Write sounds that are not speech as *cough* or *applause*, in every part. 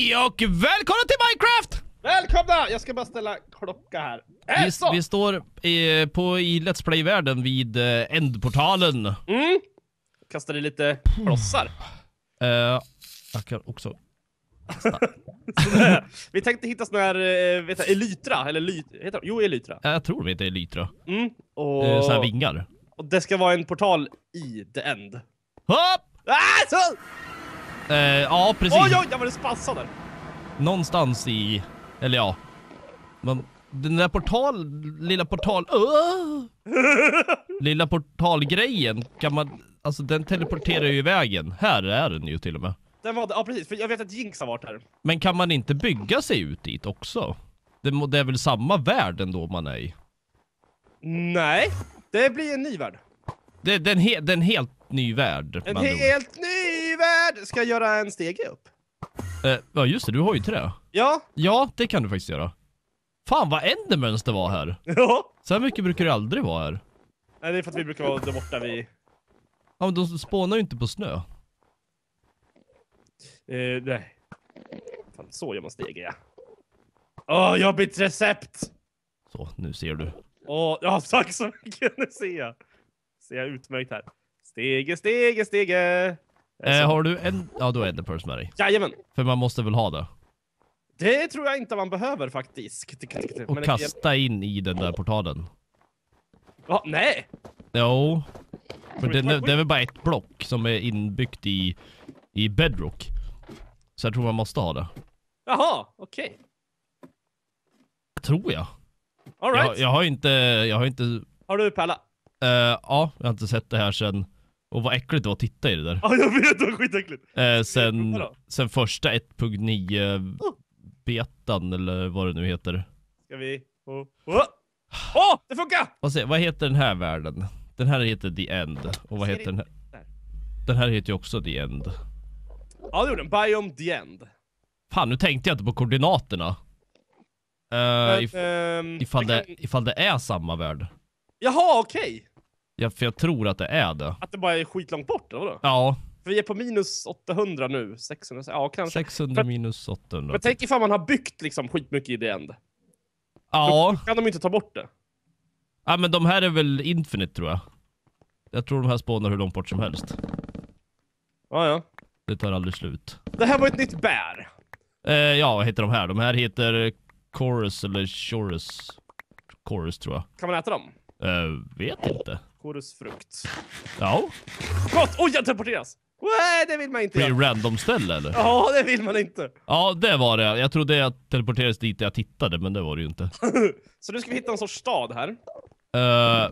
Hej och välkomna till Minecraft! Välkomna! Jag ska bara ställa klocka här. Äh, Vi, så. vi står i, på, i Let's Play-världen vid eh, ändportalen. Mm. Kastade lite klossar. Eh, jag kan också... *laughs* Vi tänkte hitta sån här, eh, vet jag, Elytra, eller ly, heter de? Jo, Elytra. Jag tror det heter Elytra. Mm. Och, Eh, så här vingar. och det ska vara en portal i the end. Hopp! Ah, så! Eh, ja, precis. Oj, oj, jag var det spassad där. Någonstans i... Eller ja. Men den där portal... Lilla portal... Åh! *laughs* lilla portalgrejen kan man... Alltså den teleporterar ju iväg en. Här är den ju till och med. Den var, ja precis, för jag vet att Jinx har varit här. Men kan man inte bygga sig ut dit också? Det, det är väl samma värld ändå man är i? Nej, det blir en ny värld. Det, det, är, en he, det är en helt ny värld. En ord. helt ny värld! Ska jag göra en stege upp? Eh, ja just det, du har ju trä. Ja. Ja, det kan du faktiskt göra. Fan vad endermans det var här. Ja. Så här mycket brukar det aldrig vara här. Nej, det är för att vi brukar vara där borta vid... Ja men de spånar ju inte på snö. Eh, nej. Fan, så gör man stege, ja. Åh, jag har bytt recept! Så, nu ser du. Åh, ja, *laughs* tack så mycket! Nu ser jag. Ser jag utmärkt här. Stege, stege, stege! Eh, har du en... Ja, du har enderpearls med dig. Jajamän! För man måste väl ha det. Det tror jag inte man behöver faktiskt. Och Men- kasta in i den där portalen. Ja, nej! Jo. För det, det är väl bara ett block som är inbyggt i, i bedrock. Så jag tror man måste ha det. Jaha, okej. Tror jag. All Jag, right. jag har inte, jag har inte, uh, Har du pärla? ja, jag har inte sett det här sen, och vad äckligt det var att titta i det där. *laughs* Ja, jag vet, det var skitäckligt. Eh, sen, sen första 1.9 Oh. betan eller vad det nu heter. Ska vi... Åh, åh! Åh, det funkar! Vad, säger, vad heter den här världen? Den här heter The End. Och vad heter den här? Den här heter ju också The End. Ja, det gjorde den. Biome the end. Fan, nu tänkte jag inte på koordinaterna. Uh, if, Ehm, ifall, det ifall det är samma värld. Jaha, okej. Ja, för jag tror att det är det. Att det bara är skitlångt bort, eller vadå? Ja, För vi är på minus 800 nu, 600, ja kanske. 600 Men- minus 800. Men tänk ifall man har byggt liksom skitmycket i the end. Ja. Då kan de inte ta bort det. ja, men de här är väl infinite tror jag. Jag tror de här spånar hur långt bort som helst. Ja, ja. Det tar aldrig slut. Det här var ett nytt bär. Eh, ja, vad heter de här? De här heter Chorus eller Chorus. Chorus tror jag. Kan man äta dem? Eh, vet inte. Chorusfrukt. Ja. Gott! Oj, jag teleporteras! Nej, det vill man inte Blir det göra. random ställe eller? Ja, det vill man inte. Ja, det var det. Jag trodde jag teleporterades dit jag tittade, men det var det ju inte. *laughs* Så nu ska vi hitta en sorts stad här. Uh,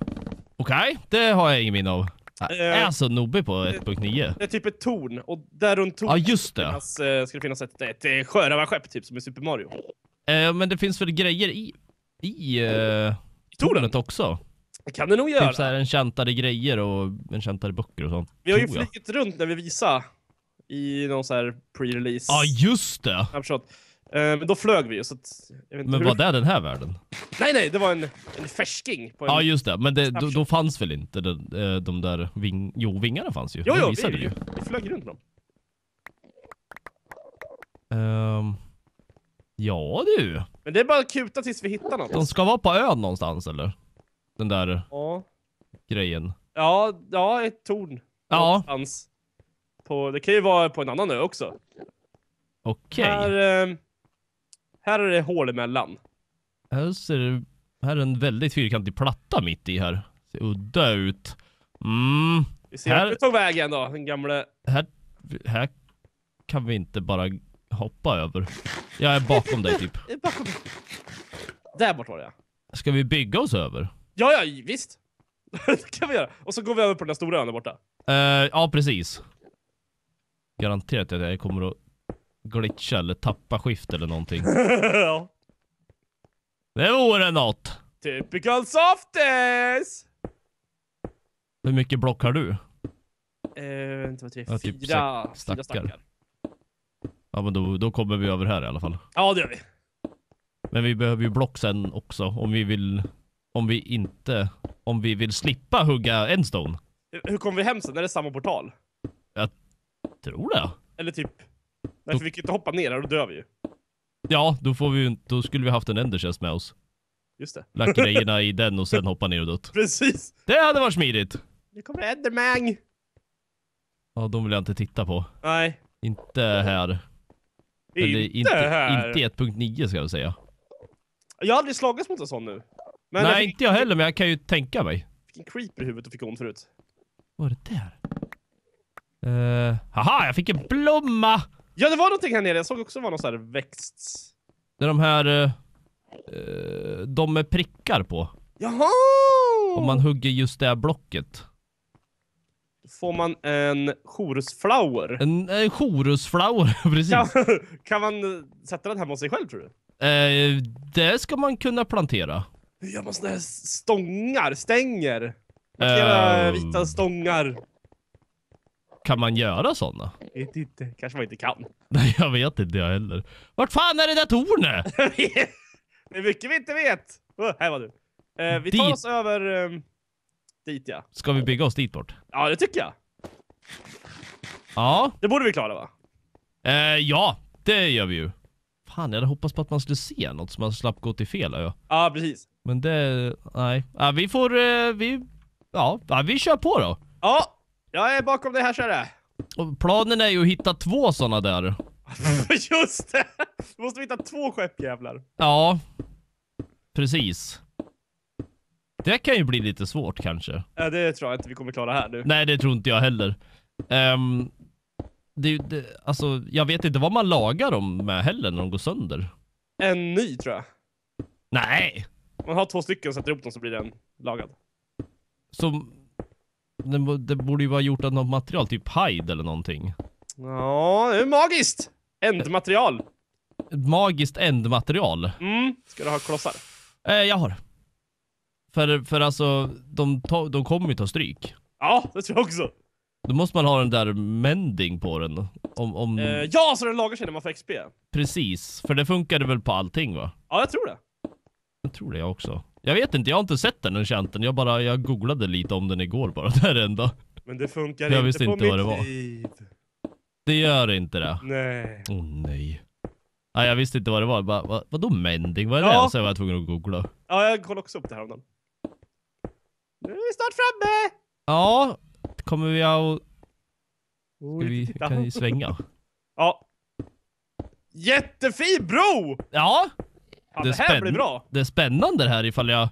Okej, det har jag ingen minne av. Jag Eh, är så nobbig på 1.9. Det är typ ett torn, och där runt Ja, tornet just det. finnas, eh, ska det finnas ett, ett, ett sjörövarskepp, typ som i Super Mario. Eh, men det finns väl grejer i, i uh, I tornet också? Det kan det nog göra. Typ såhär enchantade grejer och enchantade böcker och sånt. Vi har ju flugit runt när vi visade i någon så här pre-release. Ja, just det! snapshot. Eh, men då flög vi ju, så att, Men hur... var det den här världen? Nej, nej, det var en, en färsking på en... Ja, just det. Men det, då, då fanns väl inte de, eh, de där ving... Jo, vingarna fanns ju. jo, jo, visade vi, ju. vi flög runt dem. Ehm, ja du. Men det är bara att kuta tills vi hittar något. De ska vara på ön någonstans eller? Den där Ja, grejen. ja, ja, ett torn. Ja. Någonstans. På, det kan ju vara på en annan ö också. Okej. Här, eh, här är det hål emellan. Här ser det... Här är en väldigt fyrkantig platta mitt i här. Ser udda ut. Mm. Vi ser Här- vi tog vägen då, den gamla... Här... Här kan vi inte bara hoppa över. Jag är bakom dig typ. *laughs* Bakom. Där bort var det ja. Ska vi bygga oss över? Ja, ja, visst. *laughs* det kan vi göra. Och så går vi över på den där stora ön där borta. Eh, ja, precis. Garanterat att jag kommer att glitcha eller tappa skift eller någonting. *laughs* ja. Det vore något. Typical softies! Hur mycket block har du? Eh, en, två, tre, Ja, typ fyra, fyra stackar. Ja, men då, då kommer vi över här i alla fall. Ja, det gör vi. Men vi behöver ju block sen också om vi vill... Om vi inte... Om vi vill slippa hugga en stone. Hur- kommer vi hem sen? Är det samma portal? Tror det. Eller typ... Nej, för vi kan inte hoppa ner här, då dör vi ju. Ja, då får vi då skulle vi haft en enderchest med oss. Just det. Lagt grejerna *laughs* i den och sen hoppa ner och dött. Precis! Det hade varit smidigt. Nu kommer Enderman! Ja, de vill jag inte titta på. Nej. Inte här. Eller Inte, inte, här! inte 1.9 ska jag säga. Jag har aldrig slagits mot en sån nu. Men Nej, jag fick, inte jag heller, men jag kan ju tänka mig. fick en creeper i huvudet och fick ont förut. Vad är det där? Uh, haha, jag fick en blomma! Ja, det var någonting här nere. Jag såg också det var någon sån här växt... Det är de här... eh, de med prickar på. Jaha! Om man hugger just det här blocket. Får man en chorusflower? En, en chorusflower, *laughs* precis. Kan, *laughs* kan man sätta den hemma hos sig själv tror du? Eh, det ska man kunna plantera. Hur gör man såna här stångar? Stänger? Markera Eh. vita stångar. Kan man göra sådana? Vet inte. Kanske man inte kan. *laughs* Nej, jag vet inte jag heller. Vart fan är det där tornet? *laughs* det är mycket vi inte vet. Oh, här var du. Eh, vi tar Dit. oss över eh, dit ja. Ska vi bygga oss dit bort? Ja, det tycker jag. Ja. Det borde vi klara va? Eh, ja, det gör vi ju. Fan, jag hade hoppats på att man skulle se något så man slapp gå till fel ö. Ja, precis. Men det, nej. Ja, vi får, eh, vi, ja, vi kör på då. Ja, jag är bakom dig här det. Och planen är ju att hitta två sådana där. *laughs* Just det! Vi måste hitta två skepp jävlar. Ja, precis. Det kan ju bli lite svårt kanske. Ja, det tror jag inte vi kommer klara här nu. Nej, det tror inte jag heller. Ehm, det, det, alltså, jag vet inte vad man lagar dem med heller när de går sönder. En ny tror jag. Nej! Man har två stycken och sätter ihop dem så blir den lagad. Som, det, det borde ju vara gjort av något material, typ hide eller någonting. Ja, det är magiskt! Ändmaterial. Magiskt ändmaterial. Mm. Ska du ha klossar? Eh, jag har. För, för alltså, de, ta, de kommer ju ta stryk. Ja, det tror jag också. Då måste man ha den där mending på den. Om, om, Eh, ja, så den lagar sig när man får XP. Precis, för det funkade väl på allting va? Ja, jag tror det. Jag tror det jag också. Jag vet inte, jag har inte sett den enchanten. Jag bara, jag googlade lite om den igår bara. *laughs* Det är det enda. Men det funkar Jag inte visste på inte mitt vad det var. liv. Det gör inte det. Nej. Åh nej. Nej, jag visste inte vad det var. Bara, vad, vadå mending? Vad är Ja. det? Så jag var tvungen att googla. Ja, jag kollade också upp det här om dagen. Nu är vi snart framme! Ja, kommer vi att... Oh, Ska vi, kan vi svänga? *laughs* Ja. Jättefin bro! Ja, Ja, Det det, är här blir bra. det är spännande det här ifall jag,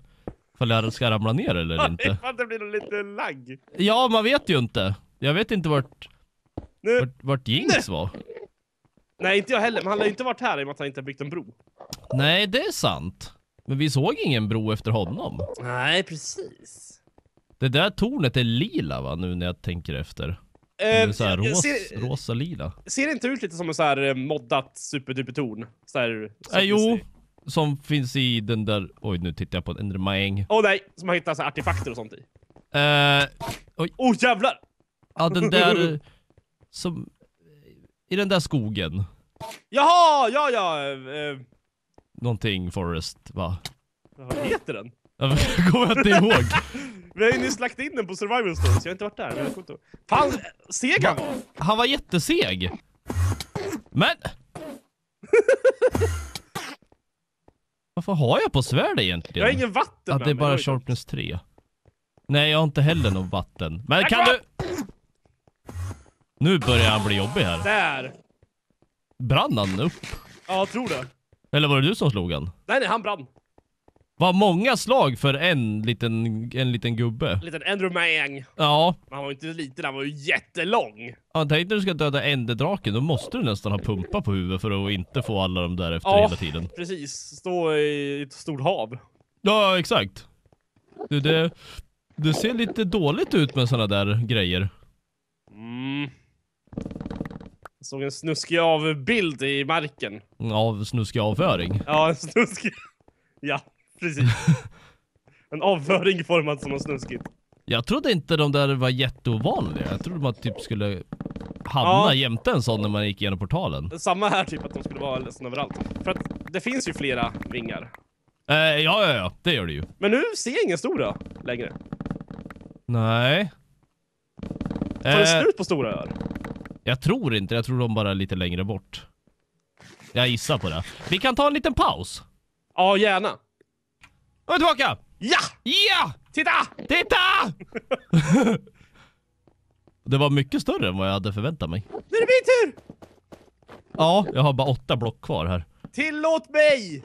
ifall jag ska ramla ner eller inte. Ifall det blir liten lagg. Ja, man vet ju inte. Jag vet inte vart, Nu. vart, vart Jinx var. Nej, inte jag heller. Men han har ju inte varit här i och med att han inte har byggt en bro. Nej, det är sant. Men vi såg ingen bro efter honom. Nej, precis. Det där tornet är lila va, nu när jag tänker efter. Eller så här ros, ser, rosa lila. ser det inte ut lite som en så här eh, moddat superduper torn? Så här, Äh, jo, som finns i den där... Oj, nu tittar jag på en Endermang. Åh nej, som man hittar så artefakter och sånt i. Eh, Oh jävlar! ja, den där... *laughs* Som... I den där skogen. Jaha, ja ja! Eh, Någonting forest, va? vad heter den? *laughs* Jag kommer inte *laughs* ihåg. Vi har ju nyss lagt in den på survival story, så jag har inte varit där. Men jag inte. Fan, seg han var! Han var jätteseg. Men... Varför har jag på svärd egentligen? Jag har ingen vatten med det är bara då. sharpness 3. Nej, jag har inte heller något vatten. Men kan du... Nu börjar han bli jobbig här. Där! Brann han upp? Ja, jag tror det. Eller var det du som slog han? Nej nej, han brann. Var många slag för en liten, en liten gubbe? En liten Endermang. Ja. Men han var ju inte liten, han var ju jättelång. Jag tänkte när du ska döda enderdraken, då måste du nästan ha pumpa på huvudet för att inte få alla de där efter Ja. hela tiden. Precis, stå i ett stort hav. Ja, exakt. Du, det, det ser lite dåligt ut med såna där grejer. Mm. Jag såg en snuskig av bild i marken. Av snuskig avföring. Ja, en snuskig. *laughs* Ja, precis. *laughs* En avföring formad som något snuskigt. Jag trodde inte de där var jätteovanliga. Jag trodde man typ skulle hamna Ja. jämte en sån när man gick igenom portalen. Samma här typ, att de skulle vara nästan överallt. För att det finns ju flera vingar. Eh, ja, ja, ja. Det gör det ju. Men nu ser jag ingen stora längre. Nej. Tar det Eh, slut på stora öar? Jag tror inte, jag tror de bara är lite längre bort. Jag gissar på det. Vi kan ta en liten paus. Ja, gärna. Och är tillbaka! Ja! Ja! Titta! Titta! *laughs* det var mycket större än vad jag hade förväntat mig. Nu är det min tur! Ja, jag har bara åtta block kvar här. Tillåt mig!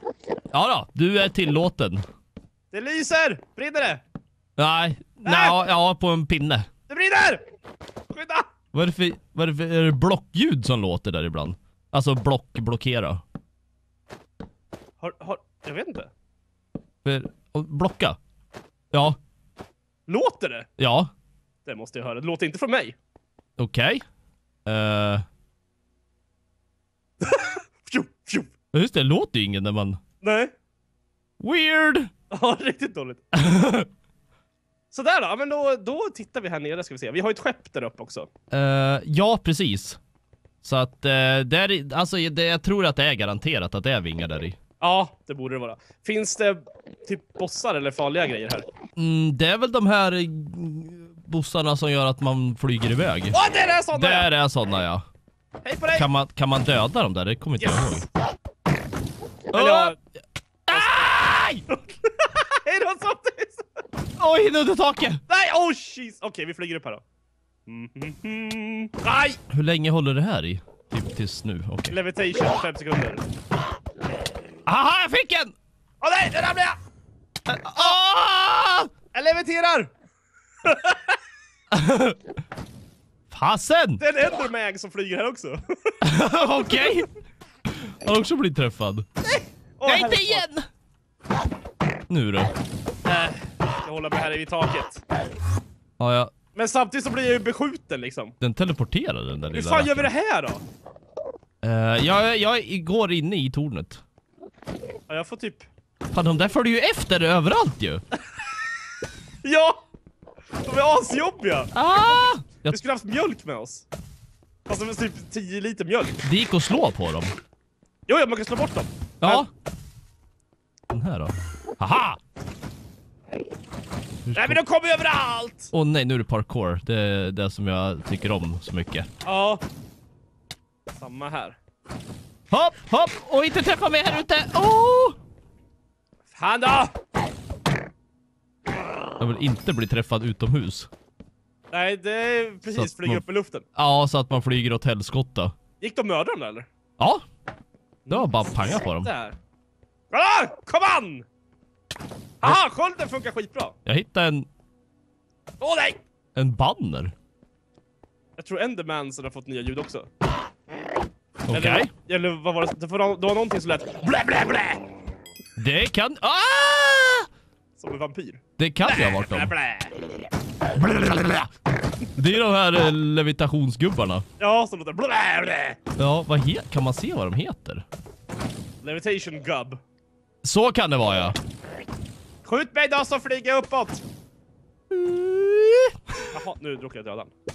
Ja då, du är tillåten. Det lyser! Brinner det? Nej, nej, ja, ja, på en pinne. Det brinner! Skynda! Vad är det för, vad är det för är det blockljud som låter där ibland? Alltså block, blockera. Har, har, jag vet inte. För, och blocka. Ja, Låter det? ja, Det måste jag höra. Det låter inte från mig. okej. Eh, *laughs* Fjo, fjo. just det, det låter ju ingen när man... Nej. Weird! *laughs* Ja, riktigt dåligt. *laughs* Sådär då, men då, då tittar vi här nere ska vi se. Vi har ett skepp där uppe också. Eh, ja, precis. Så att, uh, det är, alltså det, jag tror att det är garanterat att det är vingar där i. Ja, det borde det vara. Finns det typ bossar eller farliga grejer här? Mm, det är väl de här mm, bossarna som gör att man flyger iväg. Åh, det är sådana! Där är sådana ja. Hej på dig! Kan man, kan man döda dem där? Det kommer inte jag Yes. ihåg. Eller, ja. Aj! *laughs* *laughs* Hej då! Oj, nu under taket! Nej, oh jeez! Okej, vi flyger upp här då. Mm, mm, mm. Nej! Hur länge håller det här i? Typ tills nu, okej. Levitation, fem sekunder. Aha, jag fick en! Åh nej, nu ramlade jag! Ah! Jag leviterar! Fasen! Det är en Endermag som flyger här också. *laughs* okej. Han har också blivit träffad. Nej, här inte är igen! Nu då? Äh, jag håller mig här vid taket. Ja, ja. Men samtidigt så blir jag ju beskjuten liksom. Den teleporterar den där Hur lilla fan gör vi det här då? Eh, jag, jag går inne i tornet. Ja, jag får typ... Fan, de där följer ju efter överallt ju. *laughs* Ja! De är asjobbiga! Ah! Jag, Vi skulle haft mjölk med oss. Det var typ 10 liter mjölk. det gick att slå på dem. Jo, ja, man kan slå bort dem. Ja. Den här då? Haha! Nej men de kommer ju överallt! Åh nej, nu är det parkour. Det är det som jag tycker om så mycket. Ja. Samma här. Hopp, hopp! Och inte träffa mig här ute! Oh! Fan då! Jag vill inte bli träffad utomhus. Nej, det är precis flyger man- upp i luften. Ja, så att man flyger åt helskotta. Gick de och mördade dem eller? Ja! Det var bara panga på dem. Där. Kolla! Kom an! Haha, skölden funkar skitbra. Jag hittade en, Åh nej! en banner. Jag tror Endermansen har fått nya ljud också. Okej. Eller, eller vad var det? Det var, det var någonting som lät blä blä blä! Det kan... Ah! Som en vampyr. Det kan ju ha varit Blä dem. blä! Det är de här eh, levitationsgubbarna. Ja, som låter blä blä! Ja, vad he- kan man se vad de heter? Levitation gubb. Så kan det vara ja. Skjut mig då så flyger jag uppåt! Jaha, nu råkade jag döda den. Aha!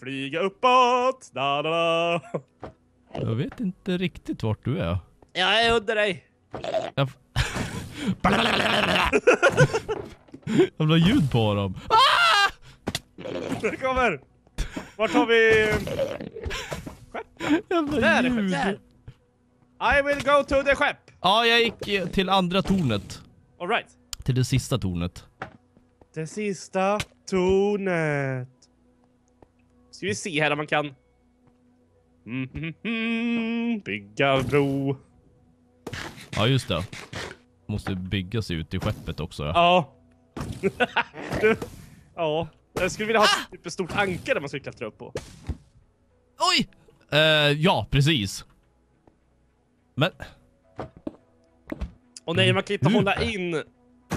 Flyga uppåt! Da, da, da. Jag vet inte riktigt vart du är. Jag är under dig. Jag... Jävla *laughs* ljud på dem. Ah! Det kommer! Vart har vi... *laughs* Jävla Där, ljud. där! I will go to the skepp! Ja, jag gick till andra tornet. Alright. Till det sista tornet. Det sista tornet. Ska vi se här om man kan... Mm, mm, mm, bygga bro. Ja, just det. Måste bygga sig ut till skeppet också. Ja. *laughs* Ja. Jag skulle vilja ha ett, typ ett stort ankare man skulle klättra upp på. Oj! Eh, ja, precis. Men... Och nej, man kan inte Hur? hålla in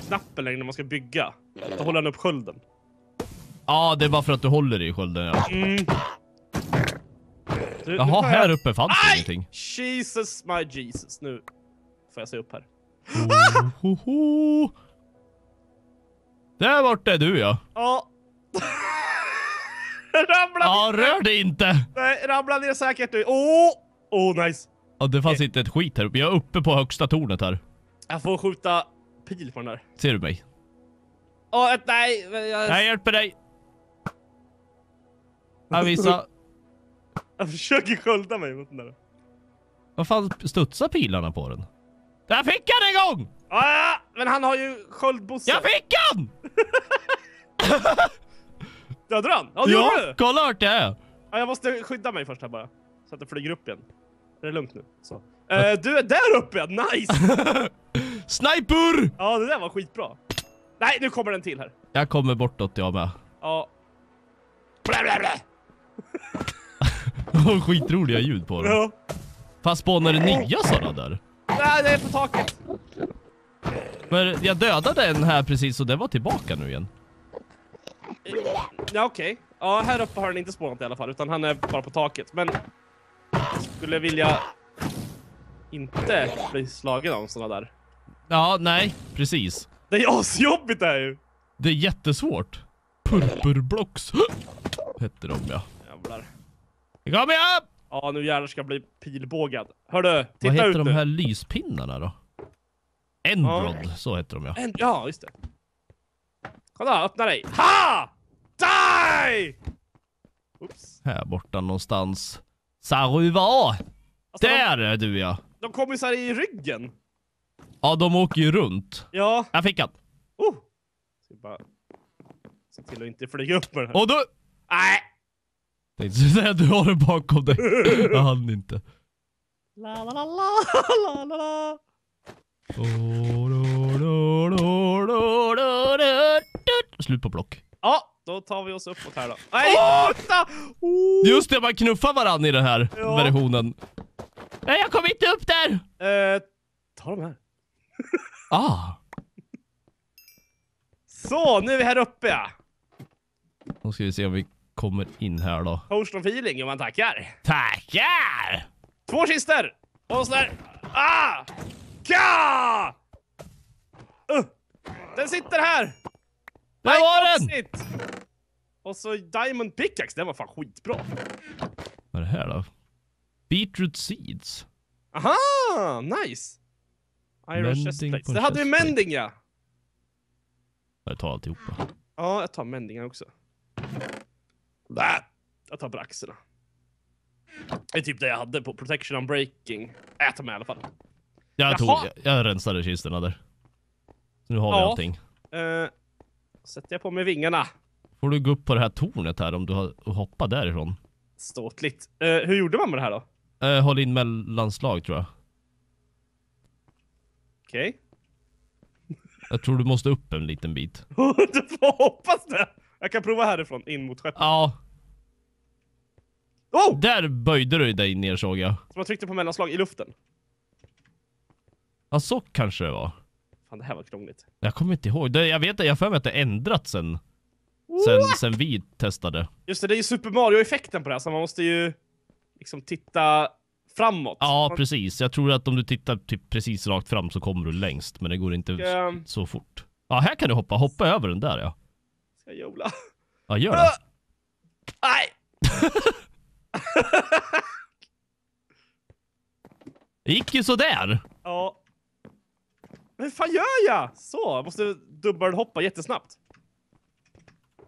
knappen längre när man ska bygga. Då håller han upp skölden. Ja, det är bara för att du håller i skölden ja. Mm. Du, Jaha, jag- här uppe fanns Aj! ingenting. Jesus my Jesus. Nu får jag se upp här. Ho, ho, ho. Där borta är du ja. Ja. *laughs* Ramla Ja, rör dig inte! Nej, ramla ner säkert nu. Åh! Åh, nice. Ja, det fanns inte ett skit här uppe. Jag är uppe på högsta tornet här. Jag får skjuta pil på den där. Ser du mig? Åh, ett, nej. Jag... Jag hjälper dig! Jag visar. Jag försöker skölda mig mot den där. Vad fan studsar pilarna på den? Där fick han en gång! Ah, ja, men han har ju sköldbosse. Jag fick han! *laughs* Dödade han? Ja, det gjorde du! kolla vart jag är! Ja, jag måste skydda mig först här bara. Så att det flyger upp igen. Är det lugnt nu? Så. Eh, du är där uppe ja, nice! *laughs* Sniper! Ja, det där var skitbra. Nej, nu kommer den till här. Jag kommer bortåt jag med. Ja. Blä, blä, blä. *laughs* Skitroliga ljud på den. Ja. Fast spånar det nya sådana där? Nej, det är på taket. Men jag dödade en här precis och den var tillbaka nu igen. Ja, okej. Ja, här uppe har den inte spånat i alla fall, utan han är bara på taket. Men skulle vilja inte bli slagen av såna där. Ja, nej, precis. Det är asjobbigt det här ju! Det är jättesvårt. Purpurblocks *gasps* hette de ja. Jävlar. Kom igen! Ja, nu jävlar ska jag bli pilbågad. Hördu, Vad titta heter ut de nu. här lyspinnarna då? Enrod, så heter de ja. En, ja, just det. Kolla, öppna dig. Ha! Die! Oops. Här borta någonstans. Saruva! Alltså, Där är du ja! De, de kommer ju så här i ryggen. Ja, de åker ju runt. Ja. Jag fick han. Oh. Ska bara se till att inte flyga upp med den här. Och du! Nej! Tänkte säga du har den bakom dig. *laughs* Jag hann inte. La la la la la la la. Slut på block. Ja, då tar vi oss uppåt här då. Nej, sluta! Oh. Just det, man knuffar varandra i den här Ja. versionen. Nej, jag kom inte upp där! Eh, ta de här. *laughs* Ah, Så, nu är vi här uppe ja. då ska vi se om vi kommer in här då. Potion of healing, om man tackar. Tackar! Två kister! Och så där. Ah! Ka! Uh. Den sitter här! Där var den! Shit. Och så Diamond Pickaxe, den var fan skitbra. Vad är det här då? Beetroot seeds. Aha, nice! Iron på Det hade vi chestplate. mending ja. Jag tar alltihopa. Ja, jag tar mendingen också. Där. Jag tar braxerna. Det är typ det jag hade på protection on breaking. Tar med i alla fall. Jag, tog, jag, jag rensade kistorna där. Så nu har vi Ja. allting. Uh, sätter jag på mig vingarna. Får du gå upp på det här tornet här om du har och hoppa därifrån. Ståtligt. Eh, hur gjorde man med det här då? Eh, håll in mellanslag tror jag. Okej. Jag tror du måste upp en liten bit. *laughs* du får hoppas det! Jag kan prova härifrån, in mot skeppet. Ja, Oh! där böjde du dig ner såg jag. Så man tryckte på mellanslag i luften. Ja, så kanske det var. Fan, det här var krångligt. Jag kommer inte ihåg. Det, jag vet jag för mig att det ändrats sen, sen, sen vi testade. Just det, det är ju Super Mario-effekten på det här, så man måste ju liksom titta framåt. Ja, man, precis. Jag tror att om du tittar typ precis rakt fram så kommer du längst, men det går inte ehm, så fort. Ja, här kan du hoppa. Hoppa över den där ja. Jag jola? Ja, gör det. Nej! *laughs* Det gick ju sådär. Ja. Men hur fan gör jag? Så, jag måste dubbelhoppa jättesnabbt.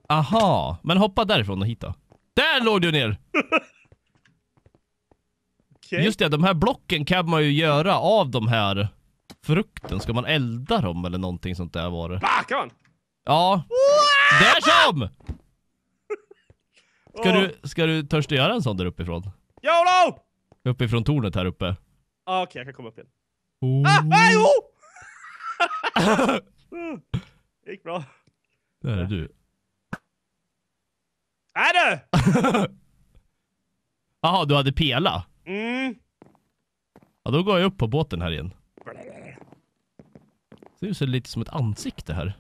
Aha, men hoppa därifrån och hit då. Där låg du ner! *laughs* Okej. Just det, de här blocken kan man ju göra av de här frukten. Ska man elda dem eller någonting sånt där var det? Ah, kan man? Ja. Där som! *laughs* Ska du, ska du törsta göra en sån där uppifrån? YOLO! Uppifrån tornet här uppe. Ah, Okej, jag kan komma upp igen. Oh. Ah, nej, oh! Det gick bra. Där är du. Är du? *laughs* Jaha, du hade pela? Mm. Ja, då går jag upp på båten här igen. Ser ut lite som ett ansikte här.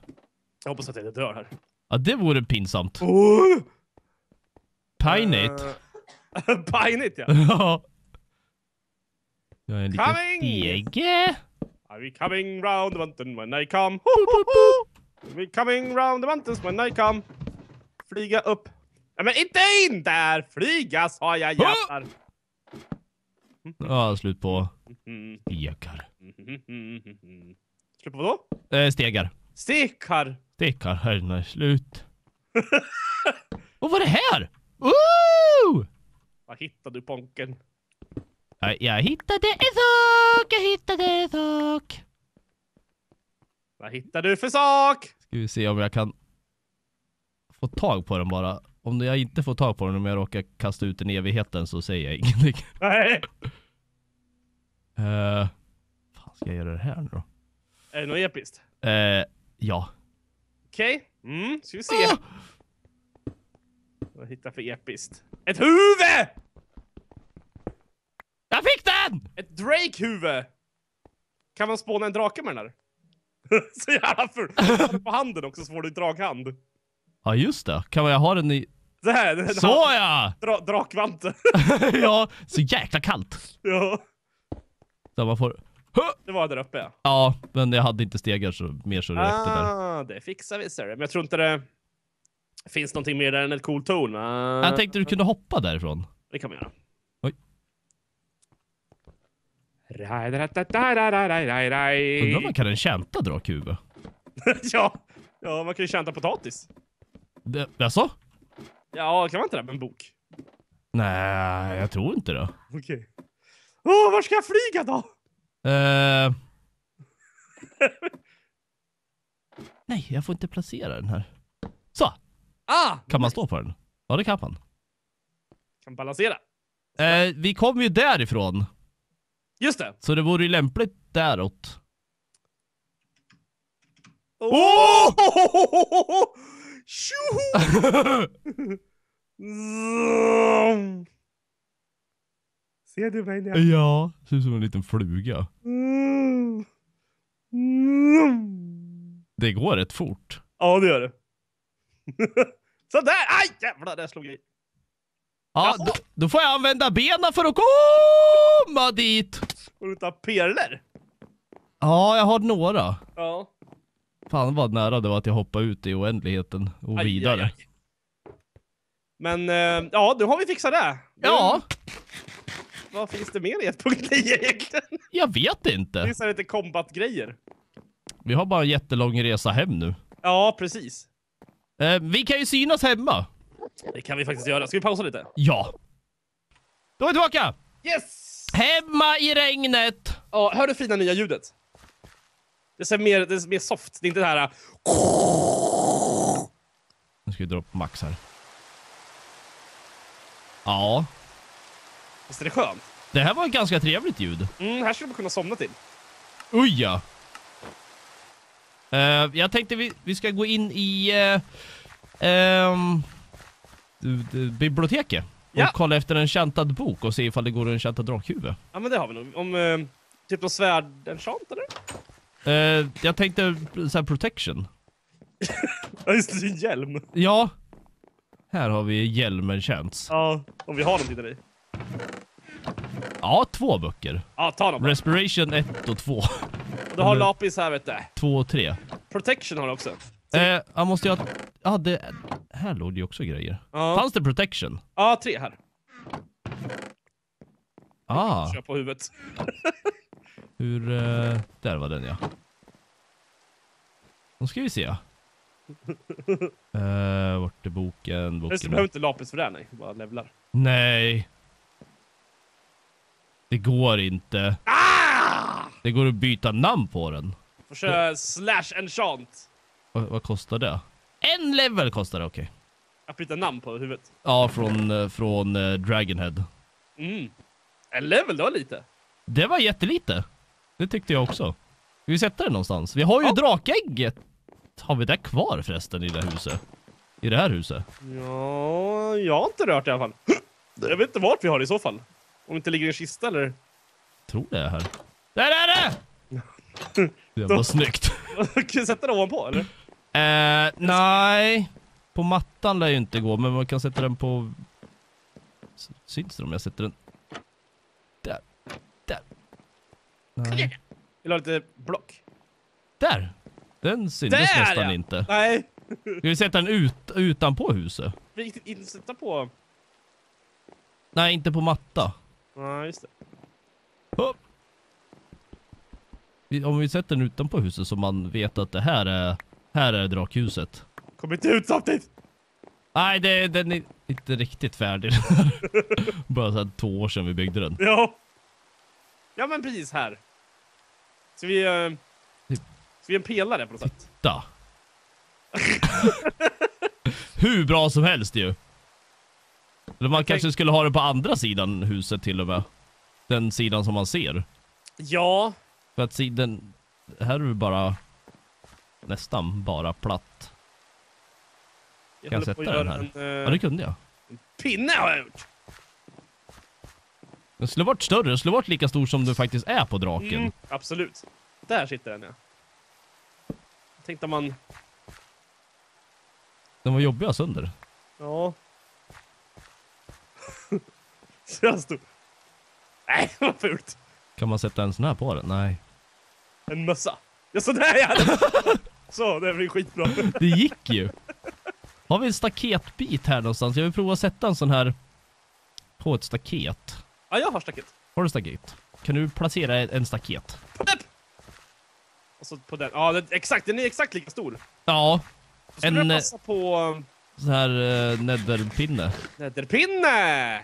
Jag hoppas att jag inte dör här. Ja, det vore pinsamt. Oh! Pinigt. Uh, *laughs* Pinigt ja. Ja. Jag är en liten Coming! stege. Are we coming round the mountain when I come? Ho, ho, ho! Are we coming round the mountains when I come? Flyga upp. Ja, men inte in där! Flyga sa jag jävlar. Ja, slut på Mm, stegar. mm, mm. Slut på vadå? Eh, stegar. Stekar. Stekar, här är slut. *laughs* Vad var det här? Ooh! Vad hittade du Ponken? Nej, Jag hittade en sak, jag hittade en sak. Vad hittade du för sak? Ska vi se om jag kan få tag på den bara. Om jag inte får tag på den, om jag råkar kasta ut den i evigheten så säger jag ingenting. *laughs* Nej. Uh, fan ska jag göra det här nu då? Är det något episkt? Eh, ja. Okej. Mm, ska vi se. Ah! Vad hittar för episkt? Ett huvud! Jag fick den! Ett Drake-huvud! Kan man spåna en drake med den där? *laughs* så jävla ful! På handen också så får du draghand. Ja just det, kan jag ha den i... Så här, den Så har ja! dra, drakvante. *laughs* ja, så jäkla kallt. ja, Så man får... Det var där uppe ja. Ja, men jag hade inte stegar så mer så det räckte där. Ah, det fixar vi ser. Men jag tror inte det finns någonting mer där än ett coolt torn. Ah, Jag tänkte du kunde hoppa därifrån. Det kan man göra. Oj. Undrar om man kan enchanta drakhuvud? ja, ja, man kan ju tjäna potatis. Det- Jaså? Ja, kan man inte det med en bok? Nej, jag tror inte det. Okej. Åh, var ska jag flyga då? Eh... *laughs* Nej, jag får inte placera den här. Så, Ah! kan man stå på den? Ja, det kan man. Kan balansera. Eh, vi kom ju därifrån, Just det. så det vore ju lämpligt däråt. Åh! *laughs* Tjoho! *laughs* Zoom. Ser du mig nu? ja, ser ut som en liten fluga. Mm. Mm. Det går rätt fort. Ja, det gör det. *laughs* Sådär! Aj! Jävlar, där slog jag i. Ja, då, då får jag använda benen för att komma dit. Och du tar perler? Ja, jag har några. Ja. Fan vad nära det var att jag hoppade ut i oändligheten och Aj, vidare. aj, aj. Men, eh, ja, nu har vi fixat det. Nu- Ja, Vad finns det mer i 1.9 egentligen? jag vet Det inte. finns lite combat-grejer. Vi har bara en jättelång resa hem nu. Ja, precis. Eh, vi kan ju synas hemma. Det kan vi faktiskt göra. Ska vi pausa lite? Ja. Då är vi tillbaka! Yes! Hemma i regnet! Ja, hör du fina nya ljudet? Det är, mer, det är mer soft. Det är inte det här... Nu ska vi dra på max här. Ja, Visst är det skönt? det här var ett ganska trevligt ljud. Mm, här skulle man kunna somna till. Oj ja. Eh, jag tänkte vi, vi ska gå in i d- d- biblioteket och Ja. kolla efter en chantad bok och se ifall det går att enchanta drakhuvud. Ja, men det har vi nog. Om eh, typ något svärdenchant eller? Eh, jag tänkte så här protection. *laughs* Ja, just det. Hjälm. Ja. Här har vi hjälmen chants. Ja, om vi har någonting där i. Ja, två böcker. Ja, ta dem. Respiration 1 och 2. Och du har lapis här vet du. 2 och 3. Protection har du också. Eh, jag måste ju ha... Ja, det... Här låg det ju också grejer. Ja, Fanns det protection? ja tre här. Ah, Kör på huvudet. *laughs* hur... Eh, där var den ja. Då ska vi se. *laughs* Eh, vart är boken? Det, du behöver boken. inte lapis för det här, nej. Bara levlar. Nej. Det går inte. Ah! Det går att byta namn på den. Får köra slash enchant. Vad, vad kostar det? En level kostar det, okej. Att byta namn på huvudet. Ja, från, eh, från eh, Dragonhead. Mm. En level, det var lite. Det var jättelite. Det tyckte jag också. Ska vi sätta det någonstans? Vi har ju Ja. drakägget. Har vi det kvar förresten i det här huset? I det här huset? Ja, jag har inte rört det i alla fall. Jag vet inte vart vi har det i så fall. Om det inte ligger i en kista eller... Tror det är här. Där är det! *laughs* Det var snyggt. *laughs* kan vi sätta det ovanpå eller? Eh, nej. På mattan lär ju inte gå, men man kan sätta den på... Syns det om jag sätter den... Där. Där. Nej. Vill du ha lite block? Där! Den syntes Där, nästan ja. inte. Nej. Ska vi sätta den ut, utanpå huset? Vi gick inte sätta på... Nej, inte på matta. Ja, just det. Vi- Om vi sätter den utanpå huset så man vet att det här är, här är drakhuset. Kom inte ut samtidigt! Nej, det, den är inte riktigt färdig. *laughs* Bara så två år sedan vi byggde den. Ja. Ja men precis här. Ska vi... Uh, ska vi göra en pelare på något sätt? Da. *laughs* Hur bra som helst ju. Eller man kanske skulle ha det på andra sidan huset till och med. Den sidan som man ser. Ja. För att sidan... Här är det bara... Nästan bara platt. Jag Kan jag sätta den här? En, Ja uh, det kunde jag. pinne har jag gjort! Den skulle varit större, den skulle varit lika stor som du faktiskt är på draken. Mm, absolut. Där sitter den ja. Jag tänkte man... Den var jobbig sönder. Ja. Så jag stod... Nej, *laughs* vad fult. Kan man sätta en sån här på den? Nej. En mössa. Ja, sådär ja! *laughs* Så, det blir skitbra. *laughs* Det gick ju. Har vi en staketbit här någonstans? Jag vill prova att sätta en sån här på ett staket. Ja, jag har staket. Har du staket? Kan du placera en staket? Upp! Och så på den. Ja, den, exakt. Den är exakt lika stor. Ja, Skulle En, eh, passa på um, så här uh, netherpinne. näderpinne?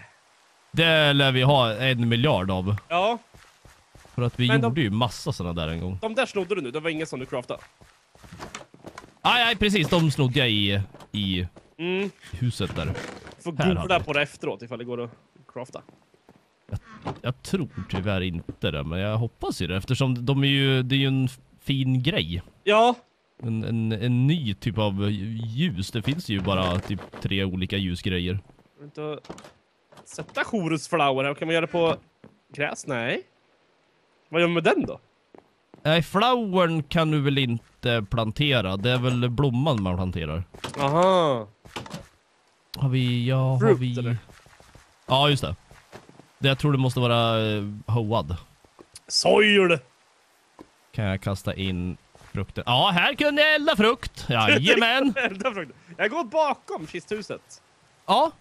Det lär vi ha en miljard av. Ja, För att vi Men de- gjorde ju massa såna där en gång. de där snodde du nu. Det var ingen som du craftade. Aj, aj, precis. De snodde jag i, i Mm. huset där. Får Här googla på det efteråt ifall det går att crafta. Jag tror tyvärr inte det, men jag hoppas ju det eftersom de är ju, det är ju en fin grej. Ja, En, en, en ny typ av ljus. Det finns ju bara typ tre olika ljusgrejer. att sätta chorusflower här. Kan man göra det på gräs? Nej. Vad gör man med den då? Nej, flowern kan du väl inte plantera? Det är väl blomman man planterar? Aha. Har vi, ja, har Fruit, vi... eller? Ja, just det. det. Jag tror det måste vara uh, hoad. Soil! Kan jag kasta in frukten? Ja, här kunde jag elda frukt! *laughs* Jajamän! Elda frukten. Jag går bakom kisthuset. Ja.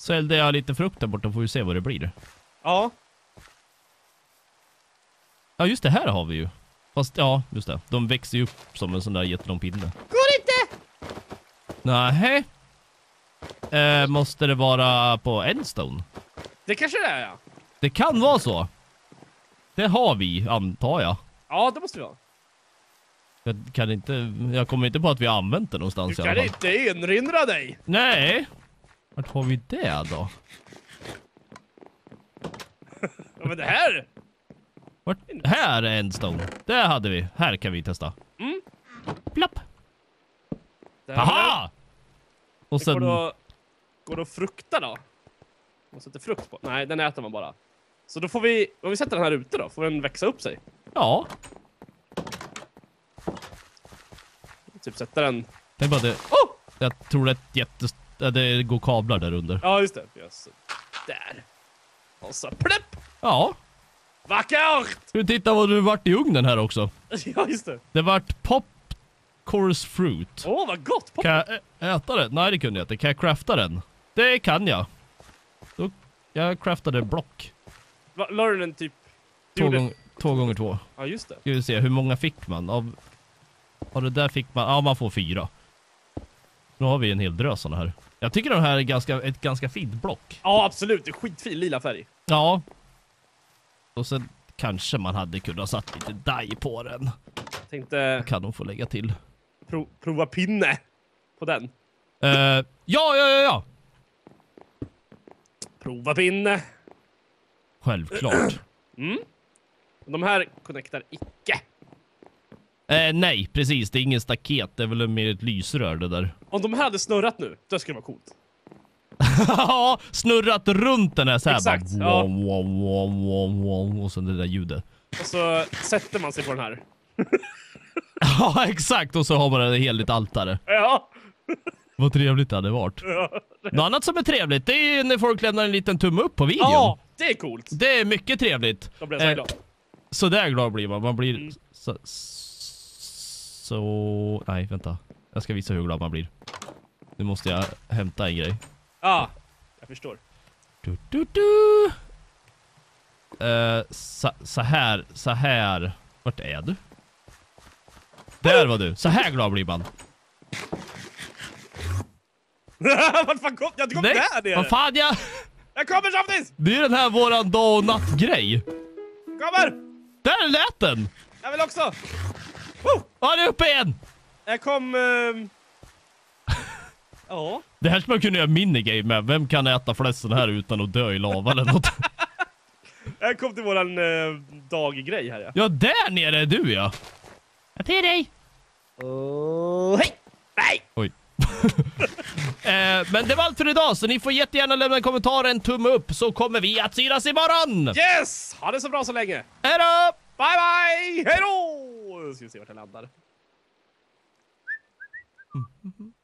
Så eldar jag lite frukt där borta får vi se vad det blir. Ja. Ja, just det här har vi ju. Fast ja, just det. De växer ju upp som en sån där jättelång pinne. Går inte! Nej. Eh, måste det vara på endstone? Det kanske det är ja. Det kan vara så. Det har vi, antar jag. Ja, det måste vi ha. Jag kan inte... Jag kommer inte på att vi har använt det någonstans Du kan inte erinra dig. Nej. Vart har vi det då? Ja, men det här. Vart? Här är endstone. Det hade vi. Här kan vi testa. Mm. Plapp. här Aha! Och Går sen... det att, går det att frukta då? Man sätter frukt på? Nej, den äter man bara. Så då får vi, om vi sätter den här ute då, får den växa upp sig. Ja. Typ sätta den... Tänk bara det... Oh! Jag tror det är ett jättes... äh, Det går kablar där under. Ja, just det. Yes. Där. Och så plupp! Ja. Vackert! Du titta vad du vart i ugnen här också. *laughs* Ja, just det. Det vart pop course fruit. Åh, vad gott! Pop. Kan jag äta den? Nej det kunde jag inte. Kan jag crafta den? Det kan jag. Då, jag craftade block. Va, La du den typ... Två, gång, två gånger två. Ja, just det. Ska vi se, hur många fick man? Av, av det där fick man, ja man får fyra. Nu har vi en hel drös såna här. Jag tycker de här är ganska, ett ganska fint block. Ja, absolut. Det är skitfin lila färg. Ja. Och sen kanske man hade kunnat satt lite daj på den. Tänkte Kan de få lägga till. pro prova pinne på den. Eh, ja, ja, ja, ja. Prova pinne. Självklart. Mm. De här connectar icke. Eh, nej, precis. Det är ingen staket. Det är väl mer ett lysrör det där. Om de hade snurrat nu, då skulle det vara coolt. *laughs* Ja, snurrat runt den här så här Exakt, bara. ja. Wow, wow, wow, wow, och sen det där ljudet. Och så sätter man sig på den här. *laughs* Ja, exakt. Och så har man ett heligt altare. Ja! Vad trevligt det hade varit. Ja, Något annat som är trevligt, det är när folk lämnar en liten tumme upp på videon. ja det är coolt. Det är mycket trevligt. Då blir jag så Eh, glad. Så där glad blir man. Man blir Mm. så, så... Nej, vänta. Jag ska visa hur glad man blir. Nu måste jag hämta en grej. Ja, jag förstår. Du, du, du. Eh, så, så här, så här. Vart är du? Där var du. Så här glad blir man. *laughs* Vart fan kom jag? Du kom Nej, där nere! vad fan jag... Jag kommer Tjoftis! Det är den här våran dag och nattgrej. Kommer! Där lät den! Jag vill också! Ja, det är uppe igen! Jag kom... ehm, *laughs* Ja. Det här skulle man kunna göra minigame med. Vem kan äta flest sådana här utan att dö i lava eller något? *laughs* *laughs* Jag kom till våran uh, daggrej här ja. Ja, där nere är du ja! Jag till dig! Oh, hej! Nej! Oj. eh, men det var allt för idag, så ni får jättegärna lämna en kommentar, en tumme upp, så kommer vi att synas imorgon! Yes! Ha det så bra så länge! Hejdå! Bye bye! Hejdå! Ska vi se vart jag landar. Mm.